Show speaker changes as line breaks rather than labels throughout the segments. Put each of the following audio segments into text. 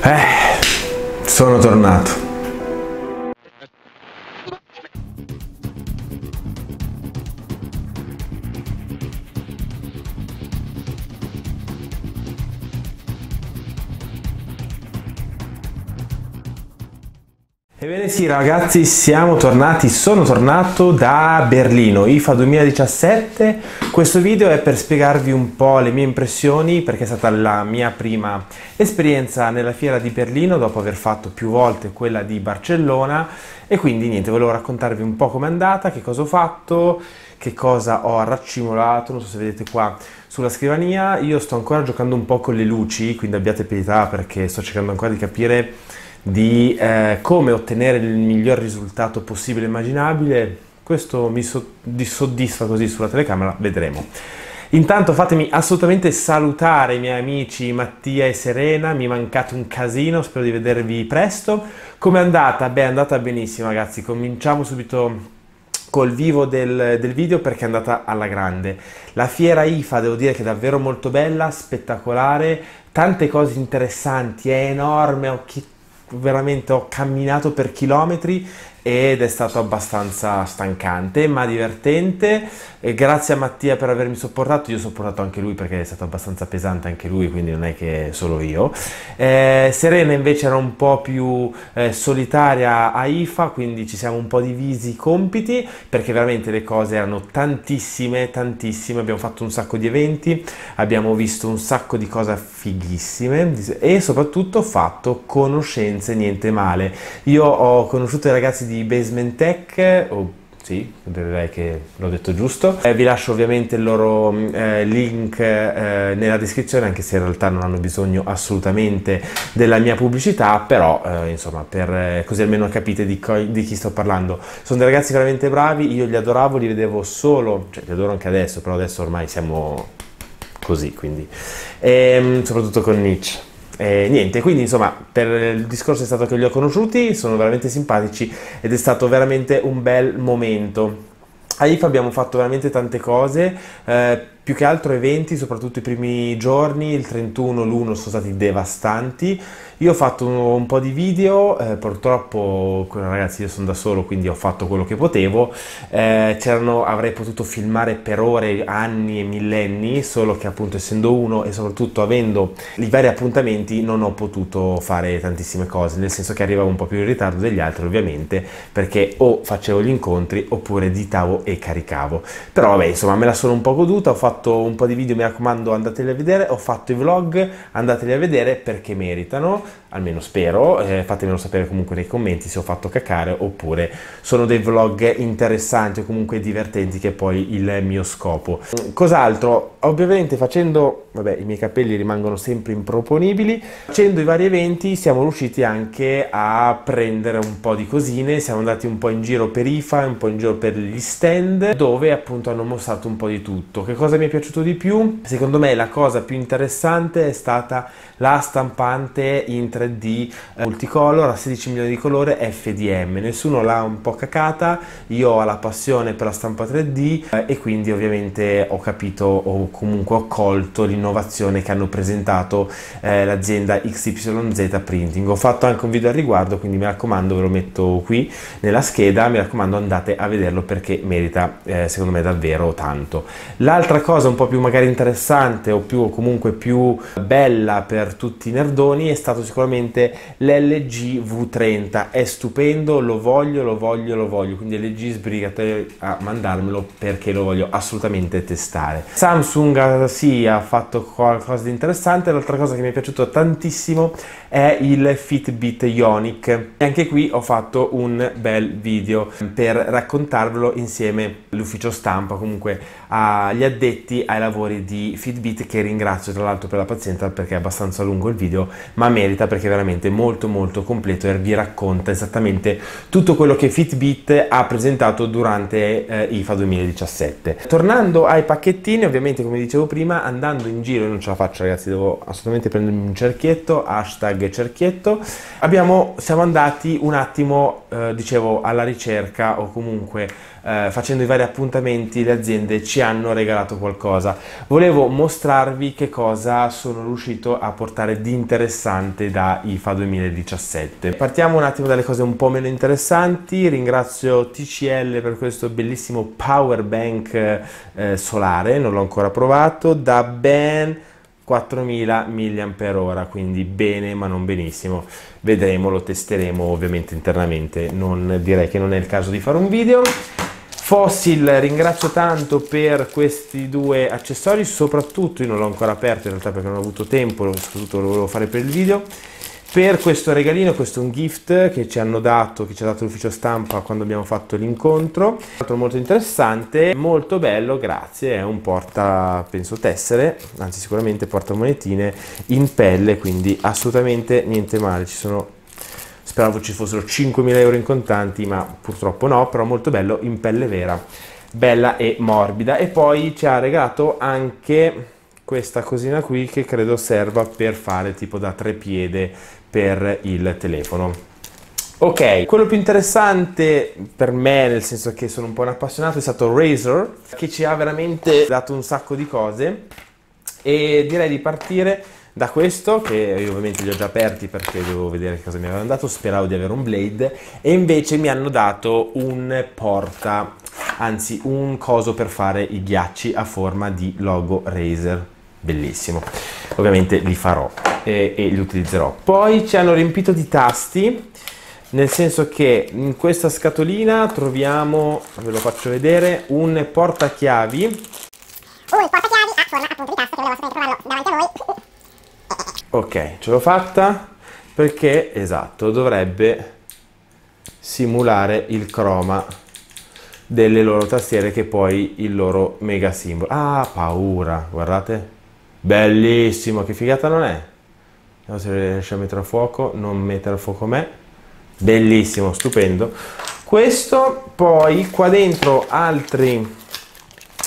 Eh, sono tornato. Sì ragazzi, siamo tornati, sono tornato da Berlino, IFA 2017. Questo video è per spiegarvi un po' le mie impressioni perché è stata la mia prima esperienza nella fiera di Berlino dopo aver fatto più volte quella di Barcellona e quindi niente, volevo raccontarvi un po' com'è andata, che cosa ho fatto, che cosa ho raccimolato, non so se vedete qua sulla scrivania. Io sto ancora giocando un po' con le luci, quindi abbiate pietà perché sto cercando ancora di capire di eh, come ottenere il miglior risultato possibile e immaginabile, questo mi soddisfa così sulla telecamera, vedremo. Intanto fatemi assolutamente salutare i miei amici Mattia e Serena, mi è mancato un casino, spero di vedervi presto. Come è andata? Beh, è andata benissimo ragazzi, cominciamo subito col vivo del, del, video perché è andata alla grande. La fiera IFA devo dire che è davvero molto bella, spettacolare, tante cose interessanti, è enorme, ho veramente ho camminato per chilometri ed è stato abbastanza stancante ma divertente. E grazie a Mattia per avermi sopportato. Io ho sopportato anche lui perché è stato abbastanza pesante anche lui quindi non è che solo io. Eh, Serena invece era un po' più eh, solitaria a IFA quindi ci siamo un po' divisi i compiti perché veramente le cose erano tantissime tantissime. Abbiamo fatto un sacco di eventi abbiamo visto un sacco di cose fighissime e soprattutto fatto conoscenze niente male. Io ho conosciuto i ragazzi di Basement Tech, o sì, direi che l'ho detto giusto. Eh, vi lascio ovviamente il loro eh, link eh, nella descrizione, anche se in realtà non hanno bisogno assolutamente della mia pubblicità, però eh, insomma, per, eh, così almeno capite di, di, chi sto parlando. Sono dei ragazzi veramente bravi, io li adoravo, li vedevo solo, cioè li adoro anche adesso, però adesso ormai siamo così, quindi, e, ehm, soprattutto con Nietzsche. E niente, quindi insomma, per il discorso è stato che li ho conosciuti, sono veramente simpatici ed è stato veramente un bel momento. A IFA abbiamo fatto veramente tante cose, eh, più che altro eventi, soprattutto i primi giorni, il 31, l'1 sono stati devastanti. Io ho fatto un, un po' di video, eh, purtroppo ragazzi io sono da solo quindi ho fatto quello che potevo, eh, avrei potuto filmare per ore, anni e millenni, solo che appunto essendo uno e soprattutto avendo i vari appuntamenti non ho potuto fare tantissime cose, nel senso che arrivavo un po' più in ritardo degli altri ovviamente perché o facevo gli incontri oppure editavo e caricavo. Però vabbè insomma me la sono un po' goduta, ho fatto un po' di video, mi raccomando andateli a vedere, ho fatto i vlog, andateli a vedere perché meritano almeno spero, eh, fatemelo sapere comunque nei commenti se ho fatto cacare oppure sono dei vlog interessanti o comunque divertenti che è poi il mio scopo. Cos'altro? Ovviamente facendo, vabbè i miei capelli rimangono sempre improponibili, facendo i vari eventi siamo riusciti anche a prendere un po' di cosine, siamo andati un po' in giro per IFA, un po' in giro per gli stand dove appunto hanno mostrato un po' di tutto. Che cosa mi è piaciuto di più? Secondo me la cosa più interessante è stata la stampante in 3D eh, multicolor a 16 milioni di colore FDM. Nessuno l'ha un po' cacata, io ho la passione per la stampa 3D eh, e quindi ovviamente ho capito comunque ho colto l'innovazione che hanno presentato eh, l'azienda XYZ Printing. Ho fatto anche un video al riguardo, quindi mi raccomando ve lo metto qui nella scheda, mi raccomando andate a vederlo perché merita eh, secondo me davvero tanto. L'altra cosa un po' più magari interessante o più comunque più bella per tutti i nerdoni è stato sicuramente l'LG V30 è stupendo, lo voglio, lo voglio, lo voglio, quindi LG sbrigate a mandarmelo perché lo voglio assolutamente testare. Samsung sì ha fatto qualcosa di interessante, l'altra cosa che mi è piaciuto tantissimo è il Fitbit Ionic e anche qui ho fatto un bel video per raccontarvelo insieme all'ufficio stampa, comunque agli addetti ai lavori di Fitbit che ringrazio tra l'altro per la pazienza perché è abbastanza lungo il video ma merita perché è veramente molto molto completo e vi racconta esattamente tutto quello che Fitbit ha presentato durante eh, IFA 2017. Tornando ai pacchettini, ovviamente come dicevo prima, andando in giro, io non ce la faccio ragazzi, devo assolutamente prendermi un cerchietto, hashtag cerchietto, abbiamo, siamo andati un attimo, eh, dicevo, alla ricerca o comunque eh, facendo i vari appuntamenti le aziende ci hanno regalato qualcosa. Volevo mostrarvi che cosa sono riuscito a portare di interessante da IFA 2017. Partiamo un attimo dalle cose un po' meno interessanti, ringrazio TCL per questo bellissimo power bank eh, solare, non l'ho ancora provato, da ben 4000 mAh, quindi bene ma non benissimo. Vedremo, lo testeremo ovviamente internamente, non direi che non è il caso di fare un video. Fossil ringrazio tanto per questi due accessori, soprattutto io non l'ho ancora aperto in realtà perché non ho avuto tempo, soprattutto lo volevo fare per il video per questo regalino, questo è un gift che ci hanno dato, che ci ha dato l'ufficio stampa quando abbiamo fatto l'incontro. Altro molto interessante, molto bello, grazie, è un porta, penso, tessere, anzi sicuramente porta monetine in pelle, quindi assolutamente niente male. Ci sono, speravo ci fossero 5.000 euro in contanti, ma purtroppo no, però molto bello in pelle vera, bella e morbida. E poi ci ha regalato anche questa cosina qui che credo serva per fare tipo da trepiede per il telefono. Ok, quello più interessante per me, nel senso che sono un po' un appassionato, è stato Razer, che ci ha veramente dato un sacco di cose e direi di partire da questo, che io ovviamente li ho già aperti perché devo vedere cosa mi avevano dato, speravo di avere un blade, e invece mi hanno dato un porta, anzi un coso per fare i ghiacci a forma di logo Razer, bellissimo. Ovviamente li farò e, e li utilizzerò. Poi ci hanno riempito di tasti, nel senso che in questa scatolina troviamo, ve lo faccio vedere, un portachiavi. Un portachiavi a forma appunto di tasto che volevo sapere trovarlo davanti a voi. Ok, ce l'ho fatta perché, esatto, dovrebbe simulare il croma delle loro tastiere che poi il loro mega simbolo. Ah, paura, guardate. Bellissimo, che figata non è? Vediamo se riesce a mettere a fuoco, non mettere a fuoco me. Bellissimo, stupendo. Questo, poi qua dentro altri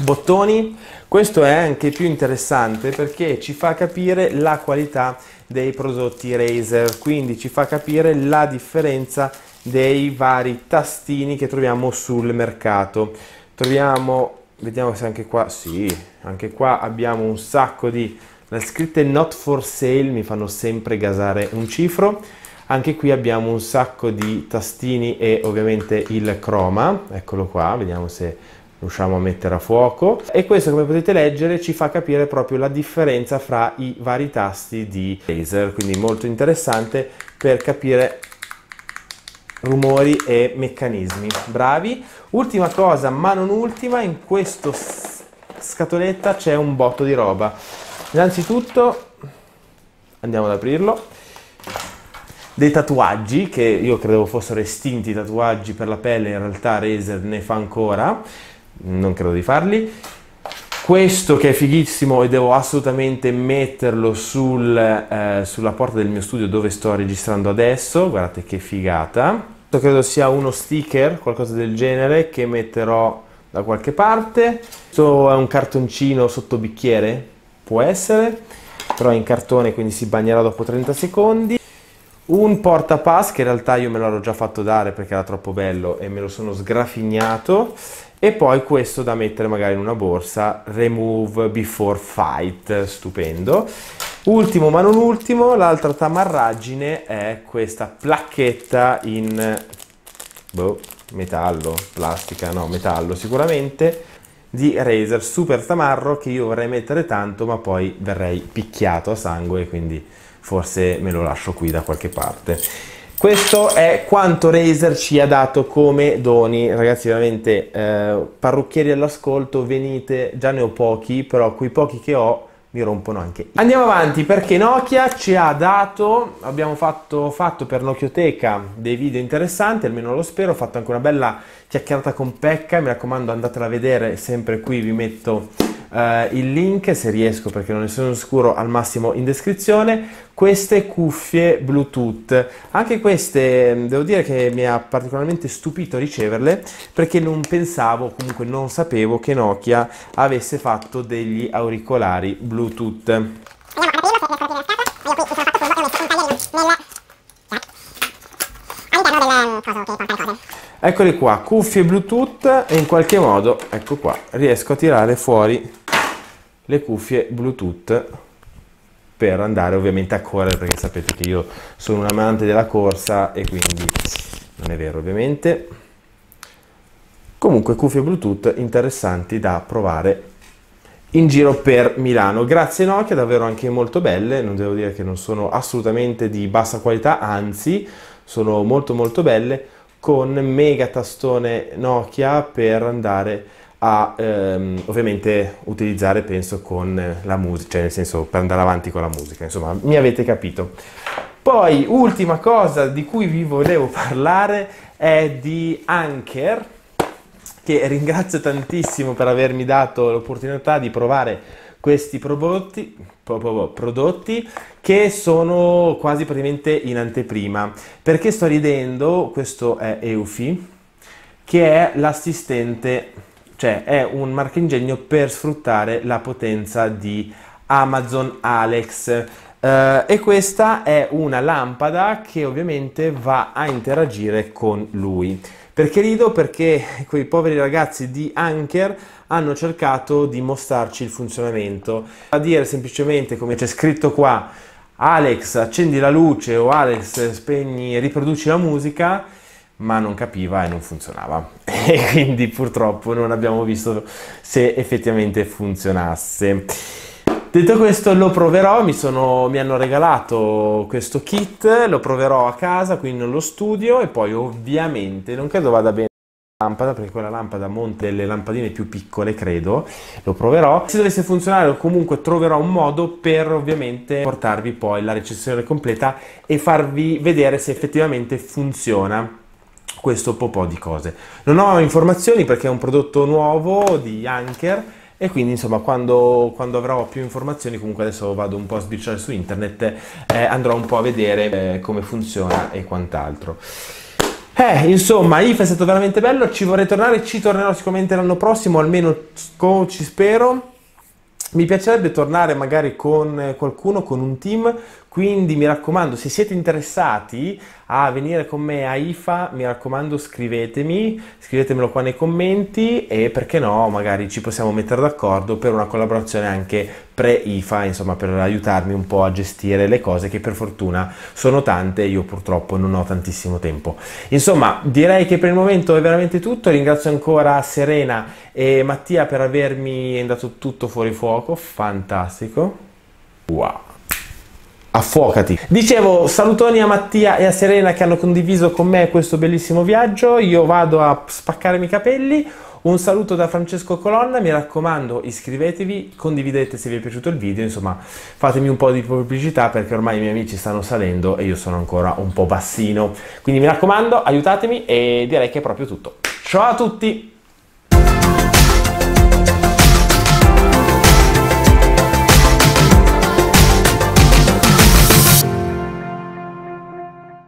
bottoni. Questo è anche più interessante perché ci fa capire la qualità dei prodotti Razer, quindi ci fa capire la differenza dei vari tastini che troviamo sul mercato. Troviamo, vediamo se anche qua, sì, anche qua abbiamo un sacco di le scritte not for sale mi fanno sempre gasare un cifro. Anche qui abbiamo un sacco di tastini e ovviamente il croma, eccolo qua, vediamo se riusciamo a mettere a fuoco. E questo come potete leggere ci fa capire proprio la differenza fra i vari tasti di laser, quindi molto interessante per capire rumori e meccanismi. Bravi! Ultima cosa, ma non ultima, in questa scatoletta c'è un botto di roba. Innanzitutto andiamo ad aprirlo. Dei tatuaggi che io credevo fossero estinti i tatuaggi per la pelle, in realtà Razer ne fa ancora, non credo di farli. Questo che è fighissimo e devo assolutamente metterlo sul, eh, sulla porta del mio studio dove sto registrando adesso, guardate che figata. Questo credo sia uno sticker, qualcosa del genere, che metterò da qualche parte. Questo è un cartoncino sotto bicchiere può essere, però è in cartone quindi si bagnerà dopo 30 secondi. Un portapass che in realtà io me l'ero già fatto dare perché era troppo bello e me lo sono sgraffignato e poi questo da mettere magari in una borsa, remove before fight, stupendo. Ultimo ma non ultimo, l'altra tamarraggine è questa placchetta in boh, metallo, plastica, no, metallo sicuramente, di Razer Super Tamarro che io vorrei mettere tanto ma poi verrei picchiato a sangue quindi forse me lo lascio qui da qualche parte. Questo è quanto Razer ci ha dato come doni, ragazzi veramente eh, parrucchieri all'ascolto, venite, già ne ho pochi, però quei pochi che ho mi rompono anche. Andiamo avanti perché Nokia ci ha dato, abbiamo fatto, fatto per Nokioteca dei video interessanti, almeno lo spero, ho fatto anche una bella chiacchierata con Pecca, mi raccomando andatela a vedere, sempre qui vi metto uh, il link se riesco perché non ne sono sicuro al massimo in descrizione. Queste cuffie bluetooth. Anche queste mm, devo dire che mi ha particolarmente stupito riceverle perché non pensavo comunque non sapevo che Nokia avesse fatto degli auricolari bluetooth. Eccoli qua, cuffie Bluetooth e in qualche modo, ecco qua, riesco a tirare fuori le cuffie Bluetooth per andare ovviamente a correre perché sapete che io sono un amante della corsa e quindi non è vero ovviamente. Comunque cuffie Bluetooth interessanti da provare in giro per Milano. Grazie Nokia, davvero anche molto belle, non devo dire che non sono assolutamente di bassa qualità, anzi sono molto molto belle con mega tastone Nokia per andare a ehm, ovviamente utilizzare penso con la musica, cioè nel senso per andare avanti con la musica, insomma mi avete capito. Poi ultima cosa di cui vi volevo parlare è di Anker, che ringrazio tantissimo per avermi dato l'opportunità di provare questi prodotti, prodotti che sono quasi praticamente in anteprima. Perché sto ridendo? Questo è Eufy, che è l'assistente, cioè è un marchingegno per sfruttare la potenza di Amazon Alex. Uh, e questa è una lampada che ovviamente va a interagire con lui. Perché rido? Perché quei poveri ragazzi di Anker hanno cercato di mostrarci il funzionamento. A dire semplicemente, come c'è scritto qua, Alex accendi la luce o Alex spegni riproduci la musica, ma non capiva e non funzionava. E quindi purtroppo non abbiamo visto se effettivamente funzionasse. Detto questo lo proverò, mi, sono, mi, hanno regalato questo kit, lo proverò a casa, qui nello studio e poi ovviamente non credo vada bene la lampada perché quella lampada monta delle lampadine più piccole credo, lo proverò. Se dovesse funzionare comunque troverò un modo per ovviamente portarvi poi la recensione completa e farvi vedere se effettivamente funziona questo po' di cose. Non ho informazioni perché è un prodotto nuovo di Anker e quindi insomma quando, quando, avrò più informazioni comunque adesso vado un po' a sbirciare su internet eh, andrò un po' a vedere eh, come funziona e quant'altro eh, insomma, IF è stato veramente bello, ci vorrei tornare, ci tornerò sicuramente l'anno prossimo, almeno ci spero. Mi piacerebbe tornare magari con qualcuno, con un team, quindi mi raccomando, se siete interessati a venire con me a IFA, mi raccomando scrivetemi, scrivetemelo qua nei commenti e perché no, magari ci possiamo mettere d'accordo per una collaborazione anche pre-IFA, insomma per aiutarmi un po' a gestire le cose che per fortuna sono tante e io purtroppo non ho tantissimo tempo. Insomma, direi che per il momento è veramente tutto, ringrazio ancora Serena e Mattia per avermi dato tutto fuori fuoco, fantastico. Wow affuocati. Dicevo, salutoni a Mattia e a Serena che hanno condiviso con me questo bellissimo viaggio. Io vado a spaccarmi i capelli. Un saluto da Francesco Colonna, mi raccomando iscrivetevi, condividete se vi è piaciuto il video, insomma fatemi un po' di pubblicità perché ormai i miei amici stanno salendo e io sono ancora un po' bassino. Quindi mi raccomando aiutatemi e direi che è proprio tutto. Ciao a tutti!